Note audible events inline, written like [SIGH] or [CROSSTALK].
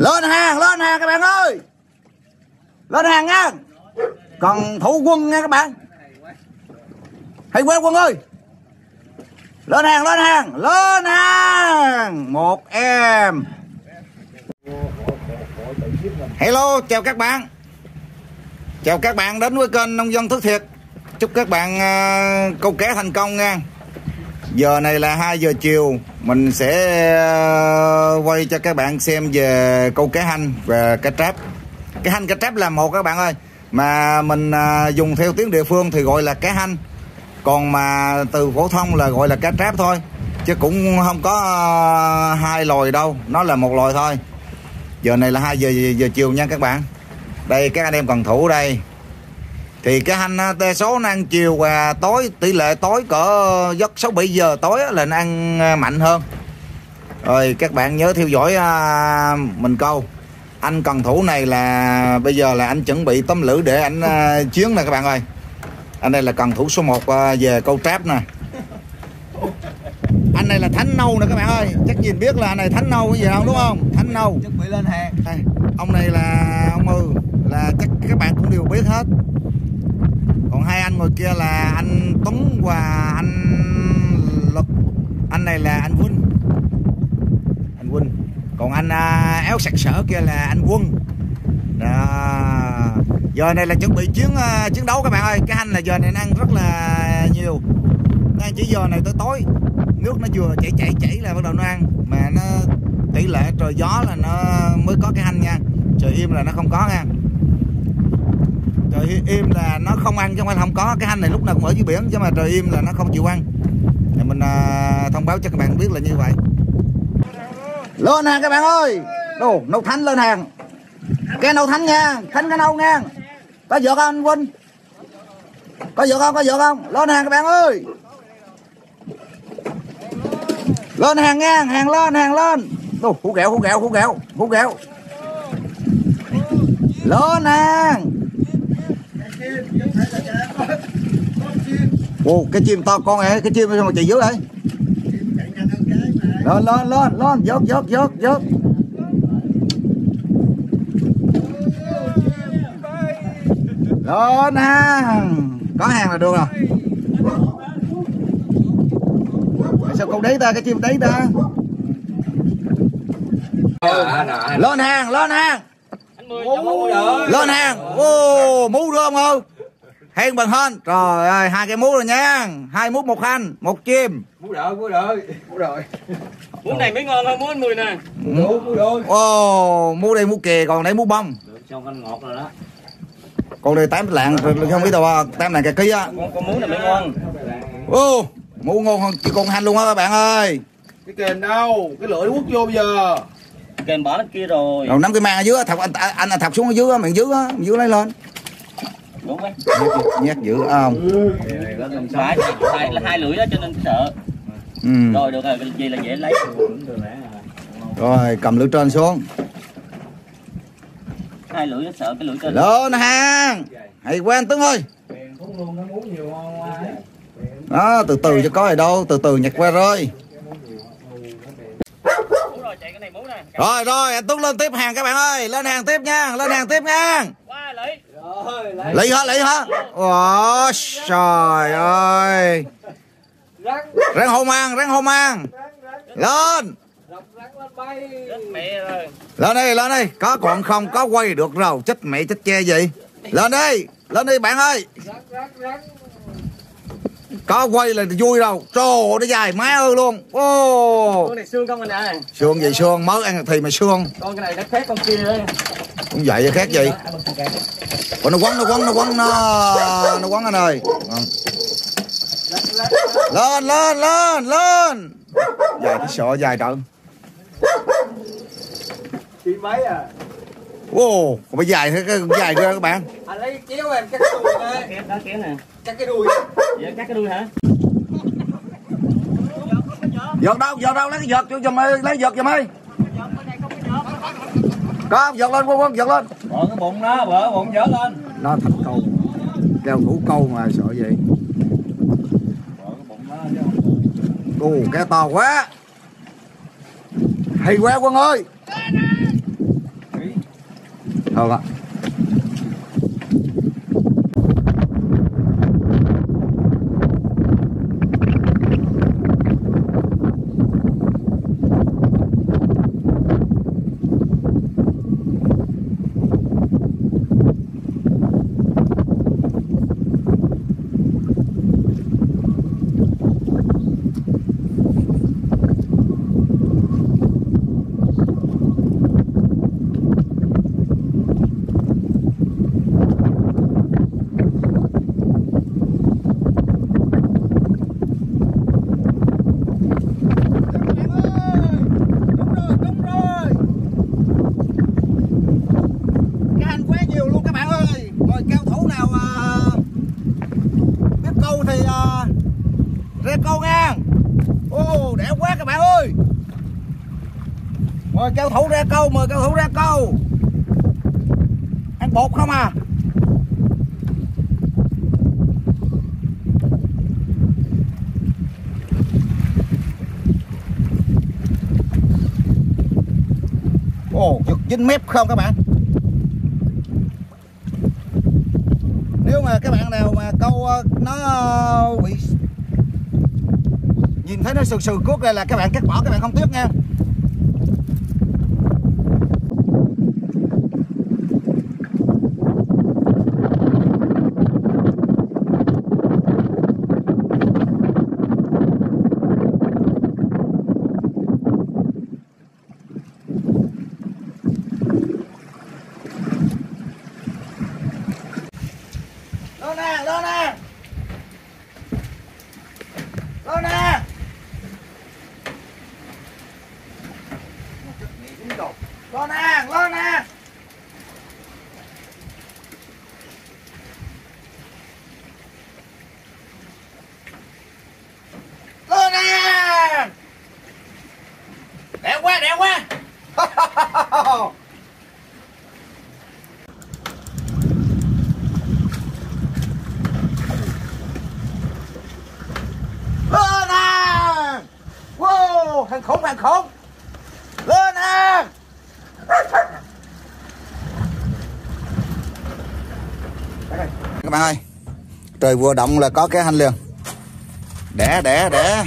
lên hàng lên hàng các bạn ơi. Lên hàng nha. Còn thủ quân nha các bạn. Hay quá quân ơi. Lên hàng lên hàng lên hàng. Một em. Hello chào các bạn. Chào các bạn đến với kênh nông dân thức thiệt. Chúc các bạn uh, câu cá thành công nha. Giờ này là 2 giờ chiều mình sẽ ờ, quay cho các bạn xem về câu cá hanh và cá tráp. Cái hanh cá tráp là một các bạn ơi. Mà mình ờ, dùng theo tiếng địa phương thì gọi là cá hanh. Còn mà từ phổ thông là gọi là cá tráp thôi. Chứ cũng không có ờ, hai loài đâu. Nó là một loài thôi. Giờ này là 2 giờ, giờ chiều nha các bạn. Đây các anh em cần thủ đây thì cái hành tê số nó ăn chiều và tối tỷ lệ tối cỡ giấc sáu bảy giờ tối là nó ăn mạnh hơn. Rồi các bạn nhớ theo dõi mình câu. Anh cần thủ này là bây giờ là anh chuẩn bị tấm lưỡi để anh chiến nè các bạn ơi. Anh đây là cần thủ số 1 về câu tráp nè. Anh này là thánh nâu nè các bạn ơi. Chắc nhìn biết là anh này thánh nâu cái gì không đúng không? Thánh nâu. Chuẩn bị lên hàng. Đây, ông này là ông mư là chắc các bạn cũng đều biết hết còn hai anh ngồi kia là anh Tuấn và anh Lực. Anh này là anh Vinh. Anh Vinh. Còn anh à, éo sặc sỡ kia là anh Quân. Đó. giờ này là chuẩn bị chiến uh, chiến đấu các bạn ơi. Cái anh là giờ này nó ăn rất là nhiều. Nó chỉ giờ này tới tối. Nước nó vừa chảy chảy chảy là bắt đầu nó ăn. Mà nó tỷ lệ trời gió là nó mới có cái hành nha. Trời im là nó không có nha trời im là nó không ăn chứ không không có. Cái hành này lúc nào cũng ở dưới biển chứ mà trời im là nó không chịu ăn. Thì mình à, thông báo cho các bạn biết là như vậy. Lên hàng các bạn ơi. Đồ nấu thánh lên hàng. Cái nấu thánh nha. Thánh cái nấu nha. Có vợ không anh Vinh có vợ không có vợ không? Lên hàng các bạn ơi. Lên hàng nha hàng lên hàng lên. Đồ hú kẹo hú kẹo hú kẹo hú kẹo. Lên hàng. Ồ, cái chim to con này, cái chim sao mà chạy dưới đây? Lên lên lên lên, vớt vớt vớt vớt. Lên hàng. Có hàng là được rồi. Sao câu đấy ta, cái chim đấy ta? Lên hàng, lên hàng. Lên hàng. Ô, mú được không ơi? Hèn bằng hên. Trời ơi, hai cái mú rồi nha. Hai mút một hành, một chim. mú đợi mú đợi mú đợi Mú này mới ngon hơn mú anh Mười nè. mú mú đôi Ồ, mú đây mú kề, còn đây mú bông. Cho con ngọt rồi đó. Còn đây tám lạng, không biết đâu, tám lạng cái ký á. Con con mú này mới ngon. Ô, mú ngon hơn chỉ con hành luôn á các bạn ơi. cái kềnh đâu cái lưỡi quất vô bây giờ Kèm bỏ lên kia rồi. Rồi nắm cái mang ở dưới, á, thọc anh anh thọc xuống ở dưới, á, miệng dưới, á, miệng dưới lấy lên. Đúng đấy. Nhát dữ không? Phải, hai, hai lưỡi đó cho nên sợ. Ừ. Rồi được rồi, gì là dễ lấy. Rồi, cầm lưỡi trên xuống. Hai lưỡi nó sợ cái lưỡi trên. Lên hàng. Hay quá anh Tuấn ơi. Đó, từ từ cho có gì đâu, từ từ nhặt qua rồi. Rồi rồi, anh Tuấn lên tiếp hàng các bạn ơi, lên hàng tiếp nha, lên hàng tiếp nha. Lưỡi. Lấy hả, lấy hả? Ồ, trời ơi. Rắn hô mang, rắn hô mang. Lên, Chết mẹ rồi. lên đi, lên đi. Có còn không, có quay được rồi. Chết mẹ, chết che gì. Lên đi, lên đi bạn ơi. Có quay là vui đâu. Trời ơi, nó dài má ơi luôn. Ô, nè. xương gì xương, mới ăn thì mà xương. Con cái này nó khác con kia đấy. Cũng vậy vậy khác gì. Ủa, nó quấn, nó quấn, nó quấn, nó, nó quấn anh ơi. Lên, lên, lên, lên. Dài cái sọ dài trận. chị mấy à Wow, còn phải dài thế, cái dài ghê các bạn. anh lấy kéo em cắt cái đuôi nè Kéo đó kéo nè. cắt cái đuôi Vậy cắt cái đuôi hả? Giật đâu, giật đâu, lấy cái giật cho giùm ơi, lấy giật giùm ơi. Có, không? giật lên, quân quân, giật lên. bỏ cái bụng đó bỏ cái bụng dở lên Nó thành câu. Đeo thủ câu mà sợ gì. đó Ồ, cái to quá. Hay quá quân ơi. Được ạ. Đúng rồi, đúng rồi. Cái hành quá nhiều luôn các bạn ơi. Rồi cao thủ nào à, biết câu thì à, ra câu nha. Ô, đẹp quá các bạn ơi. Mời cao thủ ra câu, mời cao thủ ra câu. Ăn bột không à? Ồ, giật dính mép không các bạn? Nếu mà các bạn nào mà câu ờ, nó ờ, bị nhìn thấy nó sừng sừng cuốc đây là các bạn cắt bỏ các bạn không tiếc nha. Lên nè, lên nè. Lên nè. Lên nè, lên nè. Lên nè. Đẹp quá, đẹp quá. [LAUGHS] [LAUGHS] lên nè wow thằng khốn thằng khốn lên nè các bạn ơi, trời vừa động là có cái hành liền đẻ đẻ đẻ.